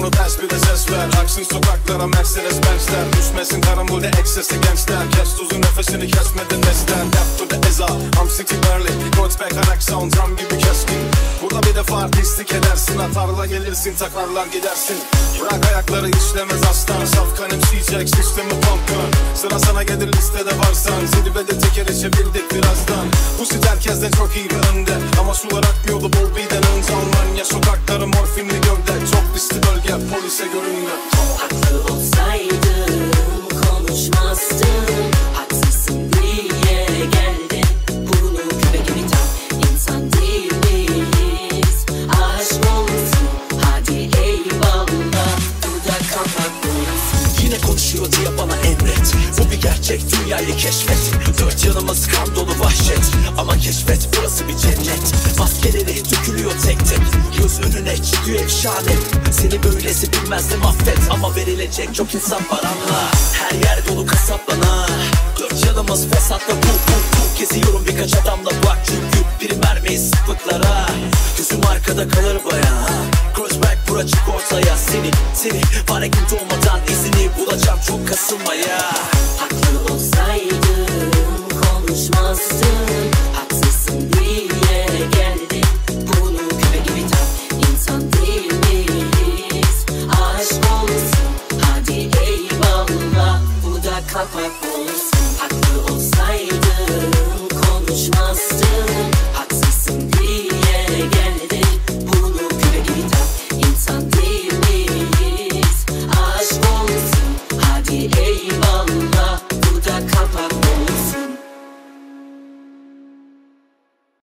mikrofonu ters bir de ses ver. Aksın sokaklara Mercedes Benz'ler Düşmesin karambolde eksesi gençler Kes tuzu nefesini kesmeden nesler. Death to the eza. I'm city barely Goats back arak sound drum gibi keskin. Burada bir defa artistlik edersin. Atarla gelirsin takarlar gidersin. Bırak ayakları işlemez aslan. Saf kanımsayacak sistemi pumpkin Sıra sana gelir listede varsan. Zirvede teker içebildik birazdan. Bu sit herkesten çok iyi bir önde. Ama sular akmıyordu bol birden önce konuşuyor diye bana emret. Bu bir gerçek dünyayı keşfet. Dört yanımız kan dolu vahşet. Ama keşfet burası bir cennet. Maskeleri dökülüyor tek tek. Göz önüne çıkıyor efşane Seni böylesi bilmezdim affet. Ama verilecek çok insan var anla. Her yer dolu kasapla Dört yanımız fesatla bu bu bu. Geziyorum birkaç adamla bak çünkü Biri mermiyi sıklıklara. Gözüm arkada kalır baya Crossback bura çık ortaya. Seni seni hareket olmadan izini bulacağım kasılmaya Haklı olsaydım konuşmazdım Haksızsın diye geldin